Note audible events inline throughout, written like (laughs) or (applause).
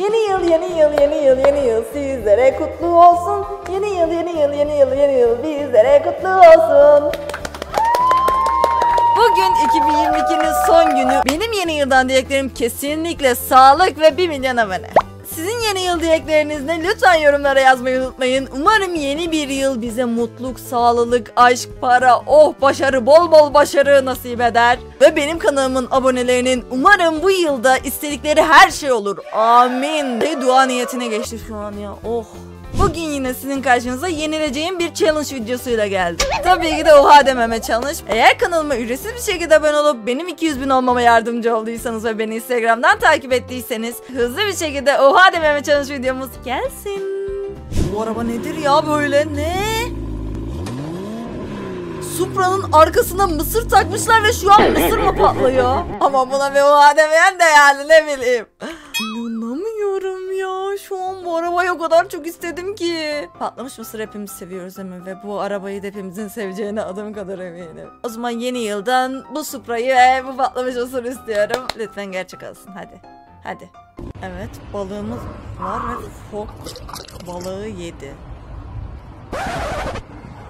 Yeni yıl, yeni yıl, yeni yıl, yeni yıl sizlere kutlu olsun. Yeni yıl, yeni yıl, yeni yıl, yeni yıl bizlere kutlu olsun. Bugün 2022'nin son günü. Benim yeni yıldan dileklerim kesinlikle sağlık ve 1 milyon abone. Sizin yeni yıl dilekleriniz ne? Lütfen yorumlara yazmayı unutmayın. Umarım yeni bir yıl bize mutluluk, sağlılık, aşk, para, oh başarı, bol bol başarı nasip eder. Ve benim kanalımın abonelerinin umarım bu yılda istedikleri her şey olur. Amin. Dua niyetine geçti şu an ya. Oh. Bugün yine sizin karşınıza yenileceğim bir challenge videosuyla geldim. Tabii ki de oha dememe challenge. Eğer kanalıma ücretsiz bir şekilde abone olup benim 200 bin olmama yardımcı olduysanız ve beni Instagram'dan takip ettiyseniz hızlı bir şekilde oha dememe challenge videomuz gelsin. Bu araba nedir ya böyle ne? Supra'nın arkasına mısır takmışlar ve şu an mısır mı patlıyor? Ama buna bir oha demeyen de yani ne bileyim. Bu arabayı o kadar çok istedim ki. Patlamış mısır hepimiz seviyoruz mi? Ve bu arabayı da hepimizin seveceğine adım kadar eminim. O zaman yeni yıldan bu Supra'yı ve bu patlamış mısır istiyorum. Lütfen gerçek olsun hadi. Hadi. Evet balığımız var ve fok balığı yedi.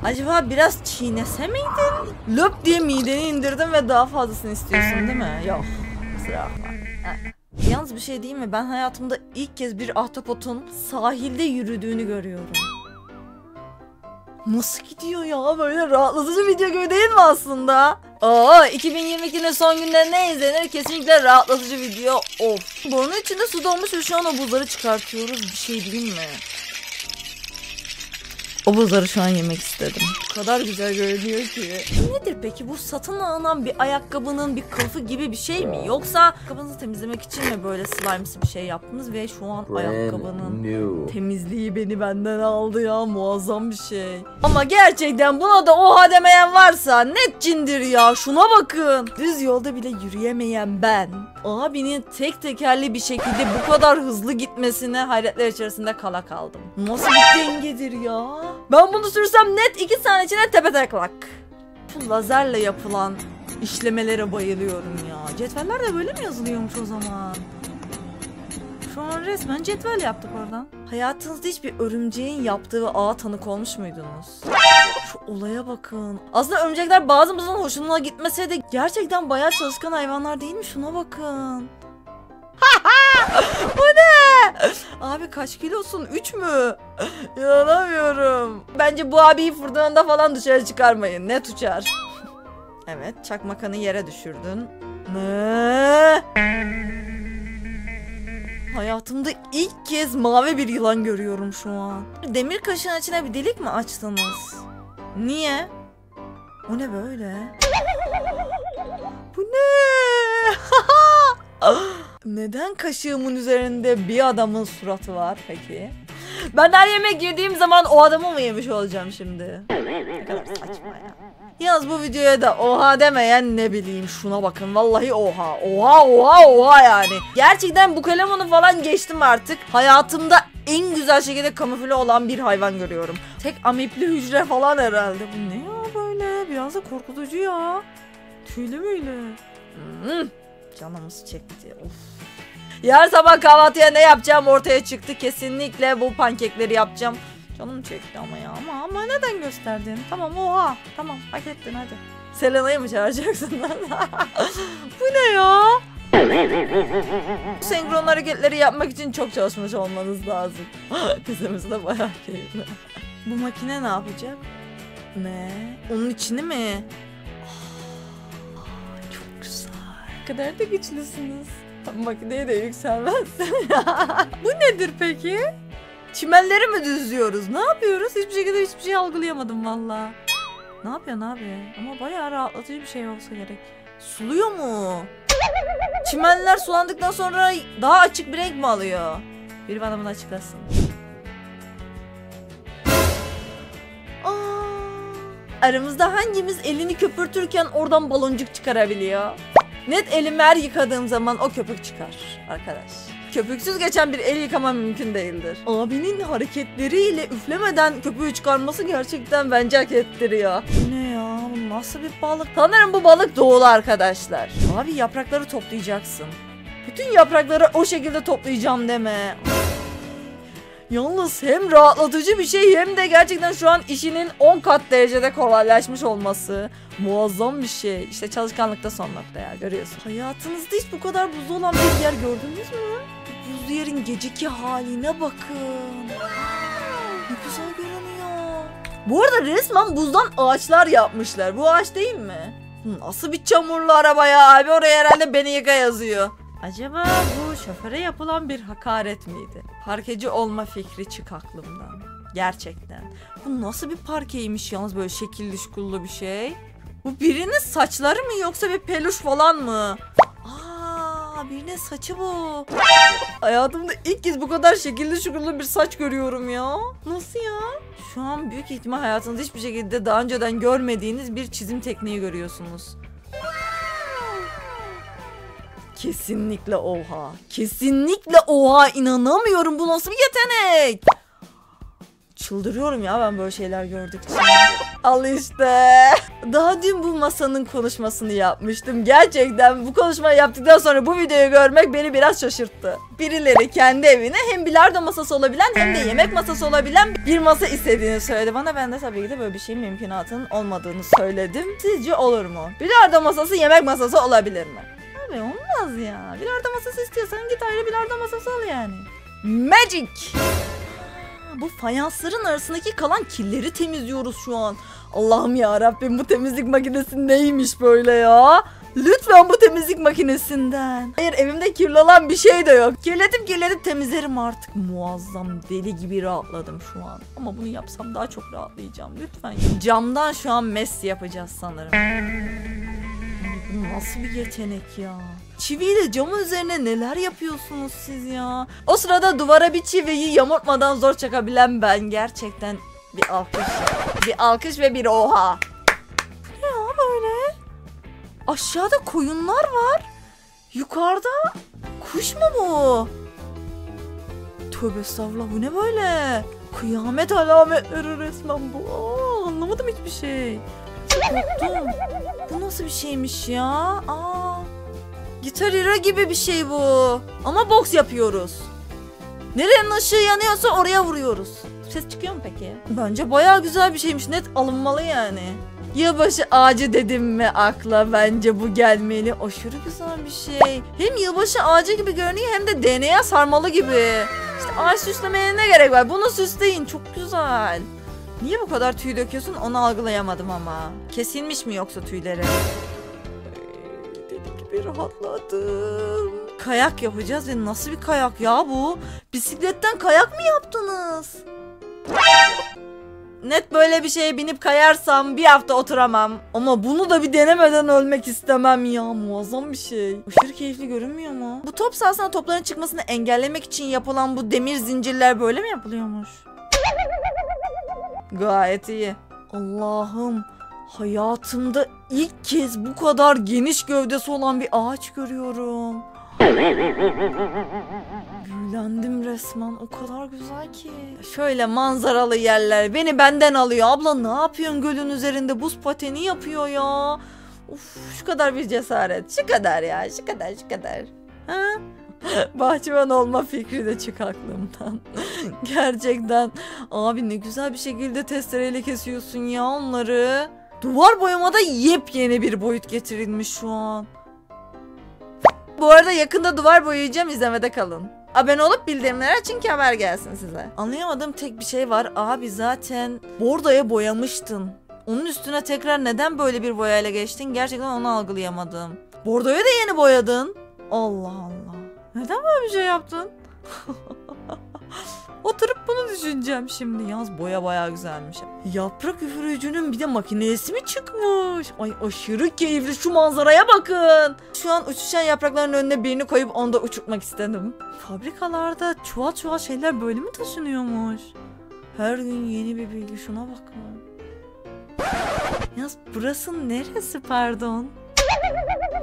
Acaba biraz çiğnese miydin? Löp diye mideni indirdim ve daha fazlasını istiyorsun değil mi? Yok. Kusura bakma. Yalnız bir şey değil mi? Ben hayatımda ilk kez bir ahtapotun sahilde yürüdüğünü görüyorum. Nasıl gidiyor ya? Böyle rahatlatıcı video gibi değil mi aslında? Oo 2022'nin son günlerinde ne izlenir? Kesinlikle rahatlatıcı video. Of. Borunun içinde su dolmuş ve şu an o buzları çıkartıyoruz. Bir şey değil mi? O buzları şu an yemek istedim. O kadar güzel görünüyor ki. Nedir peki bu satın alınan bir ayakkabının bir kılıfı gibi bir şey mi? Yoksa ayakkabınızı temizlemek için mi böyle slime'sı bir şey yaptınız ve şu an ayakkabının new. temizliği beni benden aldı ya muazzam bir şey. Ama gerçekten buna da oha demeyen varsa net cindir ya şuna bakın. Düz yolda bile yürüyemeyen ben. Abinin tek tekerli bir şekilde bu kadar hızlı gitmesine hayretler içerisinde kala kaldım. Nasıl bir dengedir ya? Ben bunu sürsem net 2 saniye içinde tepe taklak. Şu lazerle yapılan işlemelere bayılıyorum ya. Cetveller de böyle mi yazılıyormuş o zaman? Şu an resmen cetvel yaptık oradan. Hayatınızda hiçbir örümceğin yaptığı ağa tanık olmuş muydunuz? Şu olaya bakın. Aslında örümcekler bazımızın hoşuna gitmese de gerçekten bayağı çalışkan hayvanlar değil mi? Şuna bakın. (laughs) Bu ne? Abi kaç kilosun? 3 mü? İnanamıyorum. Bence bu abiyi fırtınanda falan dışarı çıkarmayın. Net uçar. Evet çakmakanı yere düşürdün. Ne? Hayatımda ilk kez mavi bir yılan görüyorum şu an. Demir kaşığın içine bir delik mi açtınız? Niye? O ne böyle? Neden kaşığımın üzerinde bir adamın suratı var peki? Ben her yemek yediğim zaman o adamı mı yemiş olacağım şimdi? Ne kadar saçma ya. Yalnız bu videoya da oha demeyen ne bileyim şuna bakın vallahi oha oha oha oha yani. Gerçekten bu kalemonu falan geçtim artık. Hayatımda en güzel şekilde kamufle olan bir hayvan görüyorum. Tek amipli hücre falan herhalde. Bu ne ya böyle biraz da korkutucu ya. Tüylü müylü. Hmm, canımız çekti of. Yarın sabah kahvaltıya ne yapacağım ortaya çıktı. Kesinlikle bu pankekleri yapacağım. Canım çekti ama ya. Ama, ama neden gösterdin? Tamam oha. Tamam hak ettin hadi. Selena'yı mı çağıracaksın? (laughs) bu ne ya? Senkron hareketleri yapmak için çok çalışmış olmanız lazım. (gasps) Dizimiz de bayağı keyifli. bu makine ne yapacak? Ne? Onun içini mi? Kadar da güçlüsünüz. Makineye de yükselmezsin. (laughs) bu nedir peki? Çimenleri mi düzlüyoruz? Ne yapıyoruz? Hiçbir şekilde hiçbir şey algılayamadım valla. Ne yapıyorsun abi? Ama bayağı rahatlatıcı bir şey olsa gerek. Suluyor mu? Çimenler sulandıktan sonra daha açık bir renk mi alıyor? Bir bana bunu açıklasın. Aramızda hangimiz elini köpürtürken oradan baloncuk çıkarabiliyor? Net elimi her yıkadığım zaman o köpük çıkar arkadaş. Köpüksüz geçen bir el yıkama mümkün değildir. Abinin hareketleriyle üflemeden köpüğü çıkarması gerçekten bence hak ettiriyor. Ne ya? Bu nasıl bir balık? Sanırım bu balık doğulu arkadaşlar. Abi yaprakları toplayacaksın. Bütün yaprakları o şekilde toplayacağım deme. Yalnız hem rahatlatıcı bir şey hem de gerçekten şu an işinin 10 kat derecede kolaylaşmış olması muazzam bir şey. İşte çalışkanlıkta son nokta ya görüyorsun. Hayatınızda hiç bu kadar buzlu olan bir yer gördünüz mü? Bu buzlu yerin geceki haline bakın. Ne güzel görünüyor. Bu arada resmen buzdan ağaçlar yapmışlar. Bu ağaç değil mi? Nasıl bir çamurlu araba ya abi oraya herhalde beni yıka yazıyor. Acaba bu şoföre yapılan bir hakaret miydi? Parkeci olma fikri çık aklımdan. Gerçekten. Bu nasıl bir parkeymiş yalnız böyle şekilli şukullu bir şey? Bu birinin saçları mı yoksa bir peluş falan mı? Aa, birinin saçı bu. Hayatımda ilk kez bu kadar şekilli şukullu bir saç görüyorum ya. Nasıl ya? Şu an büyük ihtimal hayatınızda hiçbir şekilde daha önceden görmediğiniz bir çizim tekniği görüyorsunuz. Kesinlikle oha. Kesinlikle oha. İnanamıyorum. Bu nasıl bir yetenek? Çıldırıyorum ya ben böyle şeyler gördükçe. Al işte. Daha dün bu masanın konuşmasını yapmıştım. Gerçekten bu konuşmayı yaptıktan sonra bu videoyu görmek beni biraz şaşırttı. Birileri kendi evine hem bilardo masası olabilen hem de yemek masası olabilen bir masa istediğini söyledi bana. Ben de tabii ki de böyle bir şeyin mümkünatının olmadığını söyledim. Sizce olur mu? Bilardo masası yemek masası olabilir mi? Abi olmaz ya. Bilardo masası istiyorsan git ayrı bilardo masası al yani. Magic! Bu fayansların arasındaki kalan kirleri temizliyoruz şu an. Allah'ım ya Rabbim bu temizlik makinesi neymiş böyle ya? Lütfen bu temizlik makinesinden. Hayır evimde kirli olan bir şey de yok. Kirletip kirletip temizlerim artık. Muazzam deli gibi rahatladım şu an. Ama bunu yapsam daha çok rahatlayacağım. Lütfen. Camdan şu an Messi yapacağız sanırım. Nasıl bir yetenek ya? Çiviyle camın üzerine neler yapıyorsunuz siz ya? O sırada duvara bir çiviyi yamultmadan zor çakabilen ben gerçekten bir alkış. Bir alkış ve bir oha. Ne ya böyle? Aşağıda koyunlar var. Yukarıda kuş mu bu? Tövbe estağfurullah bu ne böyle? Kıyamet alametleri resmen bu. Aa, anlamadım hiçbir şey. Korktum. Bu nasıl bir şeymiş ya? Aa. Gitar Hero gibi bir şey bu. Ama boks yapıyoruz. Nerenin ışığı yanıyorsa oraya vuruyoruz. Ses çıkıyor mu peki? Bence bayağı güzel bir şeymiş. Net alınmalı yani. Yılbaşı ağacı dedim mi akla bence bu gelmeli. Aşırı güzel bir şey. Hem yılbaşı ağacı gibi görünüyor hem de DNA sarmalı gibi. İşte ağaç süslemeye ne gerek var? Bunu süsleyin. Çok güzel. Niye bu kadar tüy döküyorsun onu algılayamadım ama. Kesilmiş mi yoksa tüyleri? Deli gibi rahatladım. Kayak yapacağız ve nasıl bir kayak ya bu? Bisikletten kayak mı yaptınız? Net böyle bir şeye binip kayarsam bir hafta oturamam. Ama bunu da bir denemeden ölmek istemem ya. Muazzam bir şey. Aşırı keyifli görünmüyor mu? Bu top sahasına topların çıkmasını engellemek için yapılan bu demir zincirler böyle mi yapılıyormuş? Gayet iyi. Allah'ım hayatımda ilk kez bu kadar geniş gövdesi olan bir ağaç görüyorum. Büyülendim resmen o kadar güzel ki. Şöyle manzaralı yerler beni benden alıyor. Abla ne yapıyorsun gölün üzerinde buz pateni yapıyor ya. Uf şu kadar bir cesaret. Şu kadar ya şu kadar şu kadar. Ha? Bahçıvan olma fikri de çık aklımdan. Gerçekten abi ne güzel bir şekilde testereyle kesiyorsun ya onları. Duvar boyamada yepyeni bir boyut getirilmiş şu an. Bu arada yakında duvar boyayacağım izlemede kalın. Abone olup bildirimleri açın ki haber gelsin size. Anlayamadığım tek bir şey var. Abi zaten bordoya boyamıştın. Onun üstüne tekrar neden böyle bir boyayla geçtin? Gerçekten onu algılayamadım. Bordoya da yeni boyadın. Allah Allah. Neden böyle bir şey yaptın? (laughs) Oturup bunu düşüneceğim şimdi. Yalnız boya bayağı güzelmiş. Yaprak üfürücünün bir de makinesi mi çıkmış? Ay aşırı keyifli şu manzaraya bakın. Şu an uçuşan yaprakların önüne birini koyup onu da uçurtmak istedim. Fabrikalarda çuval çuval şeyler böyle mi taşınıyormuş? Her gün yeni bir bilgi şuna bakma. Yalnız burası neresi pardon?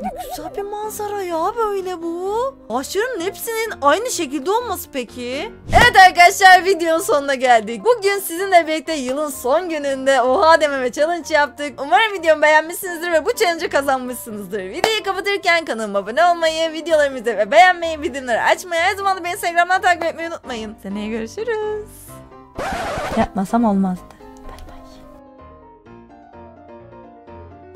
Ne güzel bir manzara ya böyle bu. Ağaçların hepsinin aynı şekilde olması peki? Evet arkadaşlar videonun sonuna geldik. Bugün sizinle birlikte yılın son gününde oha dememe challenge yaptık. Umarım videomu beğenmişsinizdir ve bu challenge'ı kazanmışsınızdır. Videoyu kapatırken kanalıma abone olmayı, videolarımızı ve beğenmeyi, bildirimleri açmayı, her zaman da beni Instagram'dan takip etmeyi unutmayın. Seneye görüşürüz. Yapmasam olmazdı.